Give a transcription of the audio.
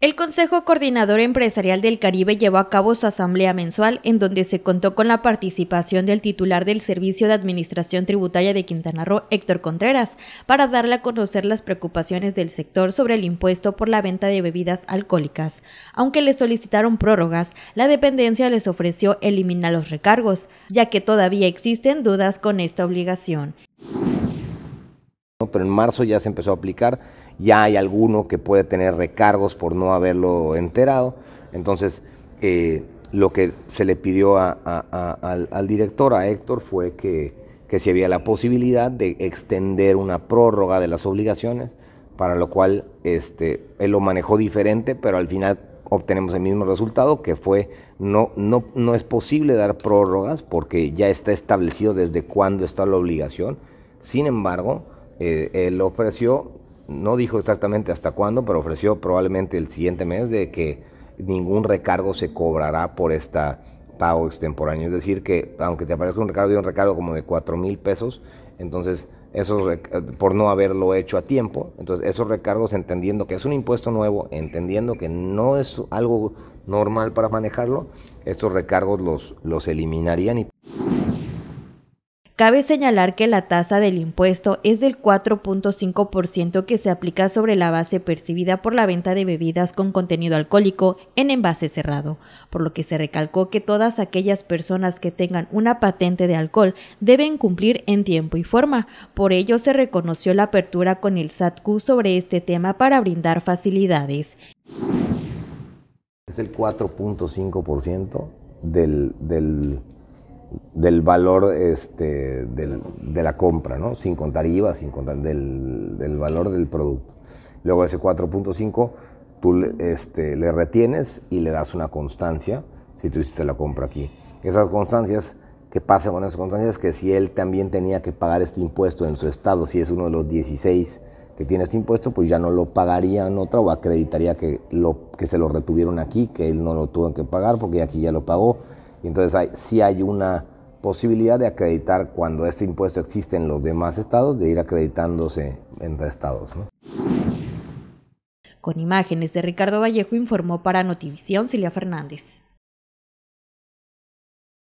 El Consejo Coordinador Empresarial del Caribe llevó a cabo su asamblea mensual en donde se contó con la participación del titular del Servicio de Administración Tributaria de Quintana Roo, Héctor Contreras, para darle a conocer las preocupaciones del sector sobre el impuesto por la venta de bebidas alcohólicas. Aunque le solicitaron prórrogas, la dependencia les ofreció eliminar los recargos, ya que todavía existen dudas con esta obligación. Pero en marzo ya se empezó a aplicar, ya hay alguno que puede tener recargos por no haberlo enterado. Entonces, eh, lo que se le pidió al, director, a Héctor, fue que, que si había la posibilidad de extender una prórroga de las obligaciones, para lo cual este, él lo manejó diferente, pero al final obtenemos el mismo resultado, que fue no, no, no es posible dar prórrogas porque ya está establecido desde cuándo está la obligación. Sin embargo, eh, él ofreció, no dijo exactamente hasta cuándo, pero ofreció probablemente el siguiente mes de que ningún recargo se cobrará por esta pago extemporáneo. Es decir, que aunque te aparezca un recargo un recargo como de 4 mil pesos, entonces esos por no haberlo hecho a tiempo, entonces esos recargos entendiendo que es un impuesto nuevo, entendiendo que no es algo normal para manejarlo, estos recargos los, los eliminarían y Cabe señalar que la tasa del impuesto es del 4.5% que se aplica sobre la base percibida por la venta de bebidas con contenido alcohólico en envase cerrado, por lo que se recalcó que todas aquellas personas que tengan una patente de alcohol deben cumplir en tiempo y forma. Por ello se reconoció la apertura con el SATQ sobre este tema para brindar facilidades. Es el 4.5% del, del del valor este, de la compra, ¿no? sin contar IVA, sin contar del, valor del producto. Luego ese 4.5 tú este, le retienes y le das una constancia si tú hiciste la compra aquí. Esas constancias, ¿qué pasa con esas constancias? Que si él también tenía que pagar este impuesto en su estado, si es uno de los 16 que tiene este impuesto, pues ya no lo pagaría en otra o acreditaría que, lo, que se lo retuvieron aquí, que él no lo tuvo que pagar porque aquí ya lo pagó y entonces hay, sí hay una posibilidad de acreditar cuando este impuesto existe en los demás estados, de ir acreditándose entre estados. Con imágenes de Ricardo Vallejo informó para Notivisión Cilia Fernández.